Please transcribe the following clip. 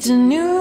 It's a new